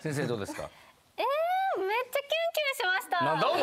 先生どうですか？えー、めっちゃキュンキュンしました。なんだお前